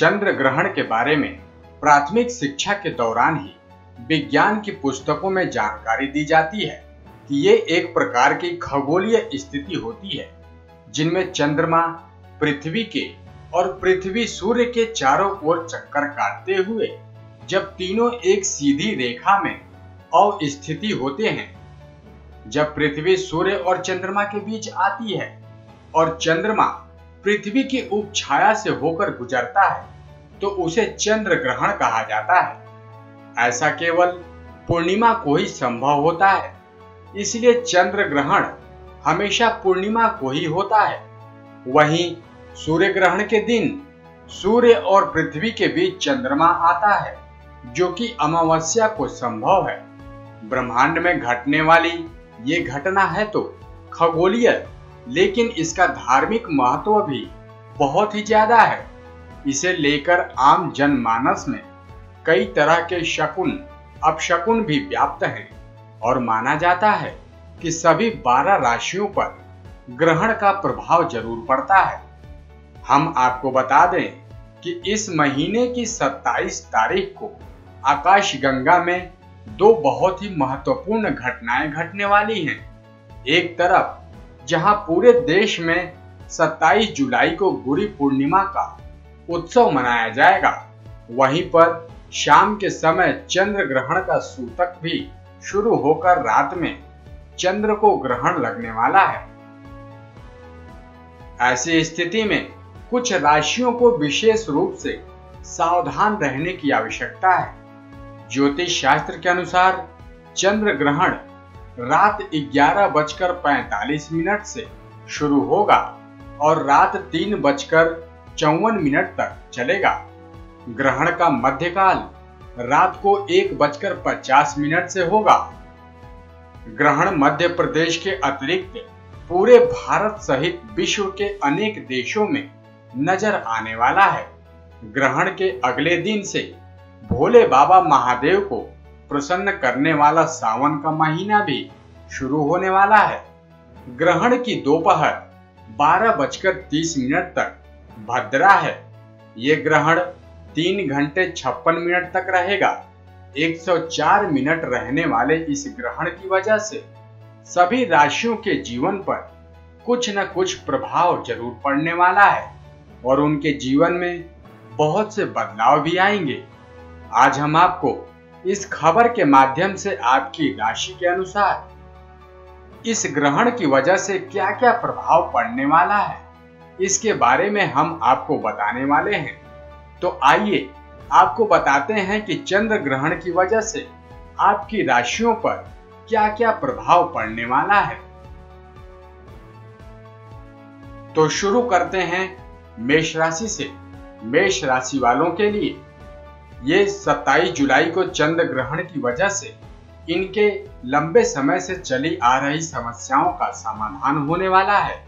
चंद्र ग्रहण के बारे में प्राथमिक शिक्षा के दौरान ही विज्ञान की पुस्तकों में जानकारी दी जाती है कि ये एक प्रकार की खगोलीय स्थिति होती है, जिनमें चंद्रमा, पृथ्वी के और पृथ्वी सूर्य के चारों ओर चक्कर काटते हुए जब तीनों एक सीधी रेखा में अवस्थिति होते हैं, जब पृथ्वी सूर्य और चंद्रमा के बीच आती है और चंद्रमा पृथ्वी की उप छाया से होकर गुजरता है तो उसे चंद्र ग्रहण कहा जाता है। ऐसा केवल पूर्णिमा को ही संभव होता है, इसलिए चंद्र ग्रहण हमेशा पूर्णिमा को ही होता है। वहीं सूर्य ग्रहण के दिन सूर्य और पृथ्वी के बीच चंद्रमा आता है, जो कि अमावस्या को संभव है। ब्रह्मांड में घटने वाली ये घटना है तो खगोलीय लेकिन इसका धार्मिक महत्व भी बहुत ही ज़्यादा है। इसे लेकर आम जनमानस में कई तरह के शकुन, अपशकुन भी व्याप्त हैं और माना जाता है कि सभी बारह राशियों पर ग्रहण का प्रभाव ज़रूर पड़ता है। हम आपको बता दें कि इस महीने की 27 तारीख को आकाश गंगा में दो बहुत ही महत्वपूर्ण घटनाएँ घटने वाली हैं। एक तरफ़ जहाँ पूरे देश में 27 जुलाई को गुरु पूर्णिमा का उत्सव मनाया जाएगा। वहीं पर शाम के समय चंद्र ग्रहण का सूतक भी शुरू होकर रात में चंद्र को ग्रहण लगने वाला है। ऐसी स्थिति में कुछ राशियों को विशेष रूप से सावधान रहने की आवश्यकता है। ज्योतिष शास्त्र के अनुसार चंद्र ग्रहण रात ग्यारह बजकर पैतालीस मिनट से शुरू होगा और रात तीन बजकर चौवन मिनट तक चलेगा। ग्रहण का मध्यकाल रात को एक बजकर पचास मिनट से होगा। ग्रहण मध्य प्रदेश के अतिरिक्त पूरे भारत सहित विश्व के अनेक देशों में नज़र आने वाला है। ग्रहण के अगले दिन से भोले बाबा महादेव को प्रसन्न करने वाला सावन का महीना भी शुरू होने वाला है। ग्रहण की दोपहर बारह बजकर तीस मिनट तक भद्रा है। ये ग्रहण तीन घंटे छप्पन मिनट तक रहेगा। 104 मिनट रहने वाले इस ग्रहण की वजह से सभी राशियों के जीवन पर कुछ न कुछ प्रभाव ज़रूर पड़ने वाला है और उनके जीवन में बहुत से बदलाव भी आएँगे। आज हम आपको इस खबर के माध्यम से आपकी राशि के अनुसार, इस ग्रहण की वजह से क्या क्या प्रभाव पड़ने वाला है, इसके बारे में हम आपको बताने वाले हैं। तो आइए, आपको बताते हैं कि चंद्र ग्रहण की वजह से आपकी राशियों पर क्या क्या प्रभाव पड़ने वाला है। तो शुरू करते हैं मेष राशि से। मेष राशि वालों के लिए ये 27 जुलाई को चंद्र ग्रहण की वजह से इनके लंबे समय से चली आ रही समस्याओं का समाधान होने वाला है।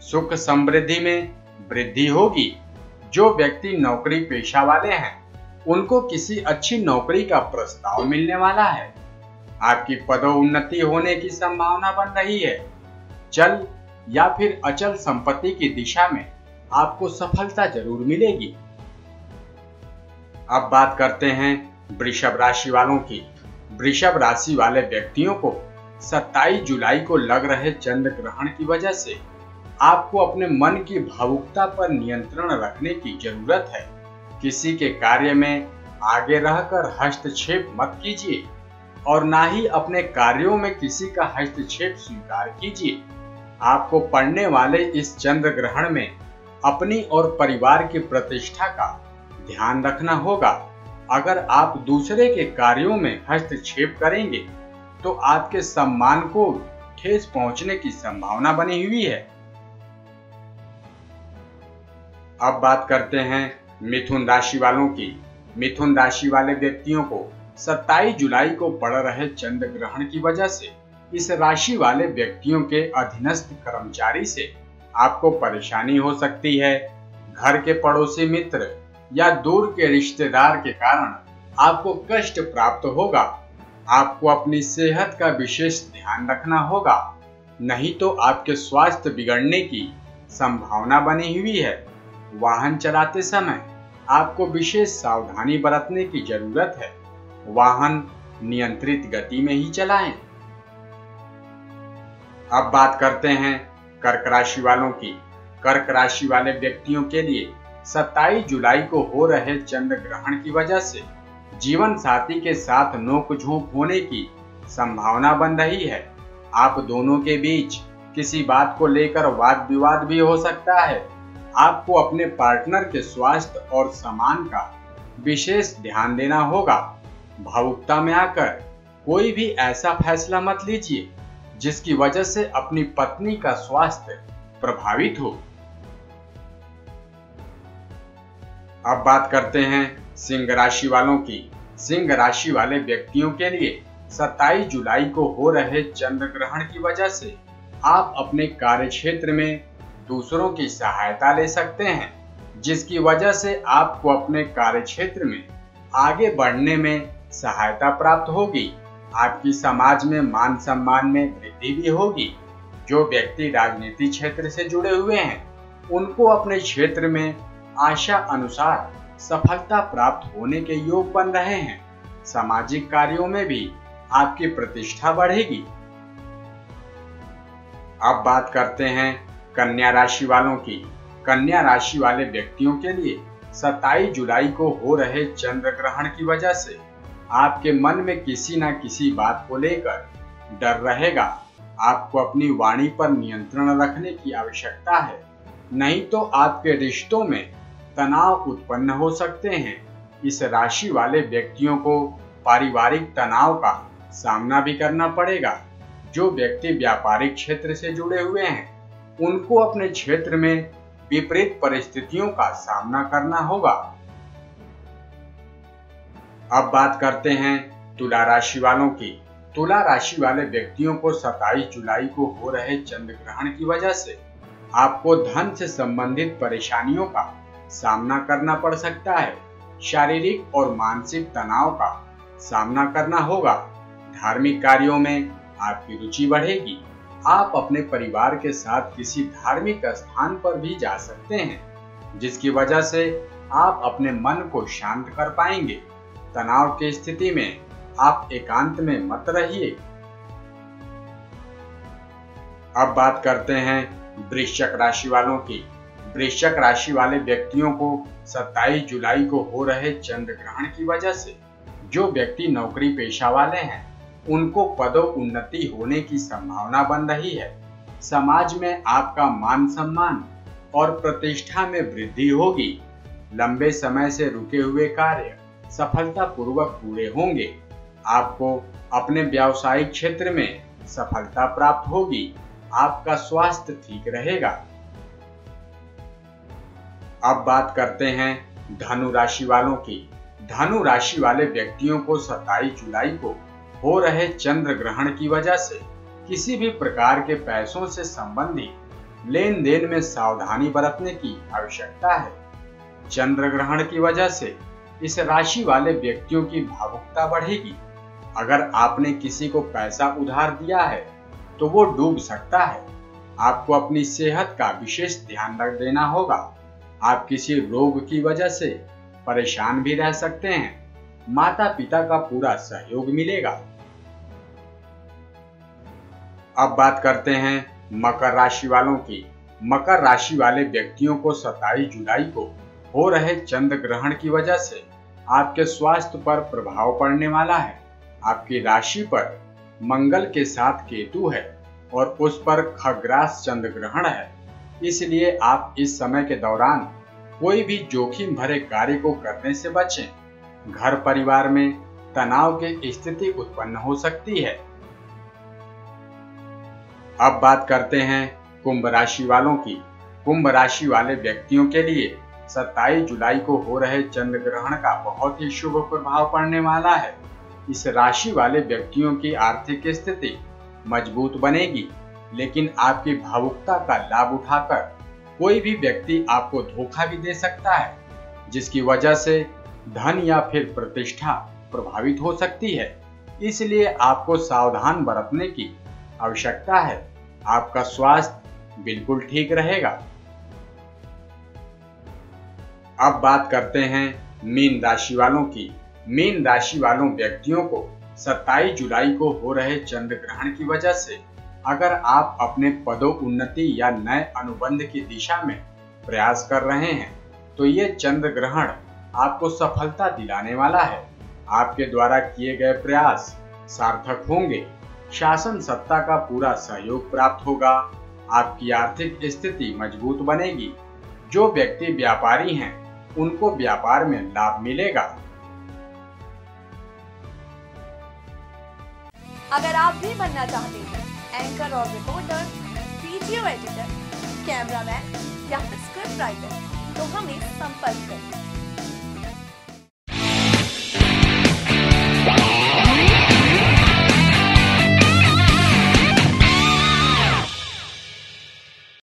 सुख समृद्धि में वृद्धि होगी। जो व्यक्ति नौकरी पेशा वाले हैं, उनको किसी अच्छी नौकरी का प्रस्ताव मिलने वाला है। आपकी पदोन्नति होने की संभावना बन रही है। चल या फिर अचल संपत्ति की दिशा में आपको सफलता ज़रूर मिलेगी। अब बात करते हैं वृषभ राशि वालों की। वृषभ राशि वाले व्यक्तियों को 27 जुलाई को लग रहे चंद्र ग्रहण की वजह से आपको अपने मन की भावुकता पर नियंत्रण रखने की ज़रूरत है। किसी के कार्य में आगे रहकर हस्तक्षेप मत कीजिए और ना ही अपने कार्यों में किसी का हस्तक्षेप स्वीकार कीजिए। आपको पढ़ने वाले इस चंद्र ग्रहण में अपनी और परिवार की प्रतिष्ठा का ध्यान रखना होगा। अगर आप दूसरे के कार्यों में हस्तक्षेप करेंगे तो आपके सम्मान को ठेस पहुँचने की संभावना बनी हुई है। अब बात करते हैं मिथुन राशि वालों की। मिथुन राशि वाले व्यक्तियों को 27 जुलाई को पड़ रहे चंद्र ग्रहण की वजह से इस राशि वाले व्यक्तियों के अधीनस्थ कर्मचारी से आपको परेशानी हो सकती है। घर के पड़ोसी मित्र या दूर के रिश्तेदार के कारण आपको कष्ट प्राप्त होगा। आपको अपनी सेहत का विशेष ध्यान रखना होगा। नहीं तो आपके स्वास्थ्य बिगड़ने की संभावना बनी हुई है। वाहन चलाते समय आपको विशेष सावधानी बरतने की ज़रूरत है। वाहन नियंत्रित गति में ही चलाएँ। अब बात करते हैं कर्क राशि वालों की। कर्क राशि वाले व्यक्तियों के लिए 27 जुलाई को हो रहे चंद्र ग्रहण की वजह से जीवन साथी के साथ नोक झोंक होने की संभावना बन रही है। आप दोनों के बीच किसी बात को लेकर वाद विवाद भी हो सकता है। आपको अपने पार्टनर के स्वास्थ्य और सामान का विशेष ध्यान देना होगा। भावुकता में आकर कोई भी ऐसा फैसला मत लीजिए, जिसकी वजह से अपनी पत्नी का स्वास्थ्य प्रभावित हो। अब बात करते हैं सिंह राशि वालों की। सिंह राशि वाले व्यक्तियों के लिए 27 जुलाई को हो रहे चंद्र ग्रहण की वजह से आप अपने कार्य क्षेत्र में दूसरों की सहायता ले सकते हैं, जिसकी वजह से आपको अपने कार्य क्षेत्र में आगे बढ़ने में सहायता प्राप्त होगी। आपकी समाज में मान सम्मान में वृद्धि भी होगी। जो व्यक्ति राजनीति क्षेत्र से जुड़े हुए हैं, उनको अपने क्षेत्र में आशा अनुसार सफलता प्राप्त होने के योग बन रहे हैं। सामाजिक कार्यों में भी आपकी प्रतिष्ठा बढ़ेगी। अब बात करते हैं कन्या राशि वालों की। कन्या राशि वाले व्यक्तियों के लिए 27 जुलाई को हो रहे चंद्र ग्रहण की वजह से आपके मन में किसी न किसी बात को लेकर डर रहेगा। आपको अपनी वाणी पर नियंत्रण रखने की आवश्यकता है। नहीं तो आपके रिश्तों में तनाव उत्पन्न हो सकते हैं। इस राशि वाले व्यक्तियों को पारिवारिक तनाव का सामना भी करना पड़ेगा। जो व्यक्ति व्यापारिक क्षेत्र से जुड़े हुए हैं, उनको अपने क्षेत्र में विपरीत परिस्थितियों का सामना करना होगा। अब बात करते हैं तुला राशि वालों की। तुला राशि वाले व्यक्तियों को 27 जुलाई को हो रहे चंद्र ग्रहण की वजह से आपको धन से संबंधित परेशानियों का सामना करना पड़ सकता है। शारीरिक और मानसिक तनाव का सामना करना होगा। धार्मिक कार्यों में आपकी रुचि बढ़ेगी। आप अपने परिवार के साथ किसी धार्मिक स्थान पर भी जा सकते हैं, जिसकी वजह से आप अपने मन को शांत कर पाएँगे। तनाव की स्थिति में आप एकांत में मत रहिए। अब बात करते हैं वृश्चक राशि वालों की। वृश्चक राशि वाले व्यक्तियों को 27 जुलाई को हो रहे चंद्र ग्रहण की वजह से जो व्यक्ति नौकरी पेशा वाले हैं, उनको पदों उन्नति होने की संभावना बन रही है। समाज में आपका मान सम्मान और प्रतिष्ठा में वृद्धि होगी। लंबे समय से रुके हुए कार्य सफलता पूर्वक पूरे होंगे। आपको अपने व्यावसायिक क्षेत्र में सफलता प्राप्त होगी। आपका स्वास्थ्य ठीक रहेगा। अब बात करते हैं धनु राशि वालों की। धनु राशि वाले व्यक्तियों को 27 जुलाई को हो रहे चंद्र ग्रहण की वजह से किसी भी प्रकार के पैसों से संबंधित लेन देन में सावधानी बरतने की आवश्यकता है। चंद्र ग्रहण की वजह से इस राशि वाले व्यक्तियों की भावुकता बढ़ेगी। अगर आपने किसी को पैसा उधार दिया है तो वो डूब सकता है। आपको अपनी सेहत का विशेष ध्यान रख देना होगा। आप किसी रोग की वजह से परेशान भी रह सकते हैं। माता पिता का पूरा सहयोग मिलेगा। अब बात करते हैं मकर राशि वालों की। मकर राशि वाले व्यक्तियों को 27 जुलाई को हो रहे चंद्र ग्रहण की वजह से आपके स्वास्थ्य पर प्रभाव पड़ने वाला है। आपकी राशि पर मंगल के साथ केतु है और उस पर खग्रास चंद्र ग्रहण है। इसलिए आप इस समय के दौरान कोई भी जोखिम भरे कार्य को करने से बचें। घर परिवार में तनाव की स्थिति उत्पन्न हो सकती है। अब बात करते हैं कुंभ राशि वालों की। कुंभ राशि वाले व्यक्तियों के लिए 27 जुलाई को हो रहे चंद्र ग्रहण का बहुत ही शुभ प्रभाव पड़ने वाला है। इस राशि वाले व्यक्तियों की आर्थिक स्थिति मज़बूत बनेगी। लेकिन आपकी भावुकता का लाभ उठाकर कोई भी व्यक्ति आपको धोखा भी दे सकता है, जिसकी वजह से धन या फिर प्रतिष्ठा प्रभावित हो सकती है। इसलिए आपको सावधान बरतने की आवश्यकता है। आपका स्वास्थ्य बिल्कुल ठीक रहेगा। अब बात करते हैं मीन राशि वालों की। मीन राशि वालों व्यक्तियों को 27 जुलाई को हो रहे चंद्र ग्रहण की वजह से अगर आप अपने पदोन्नति या नए अनुबंध की दिशा में प्रयास कर रहे हैं तो ये चंद्र ग्रहण आपको सफलता दिलाने वाला है। आपके द्वारा किए गए प्रयास सार्थक होंगे। शासन सत्ता का पूरा सहयोग प्राप्त होगा। आपकी आर्थिक स्थिति मज़बूत बनेगी। जो व्यक्ति व्यापारी हैं, उनको व्यापार में लाभ मिलेगा। अगर आप भी बनना चाहते हैं एंकर और रिपोर्टर वीडियो एडिटर कैमरामैन या स्क्रिप्ट राइटर तो हमें संपर्क करें।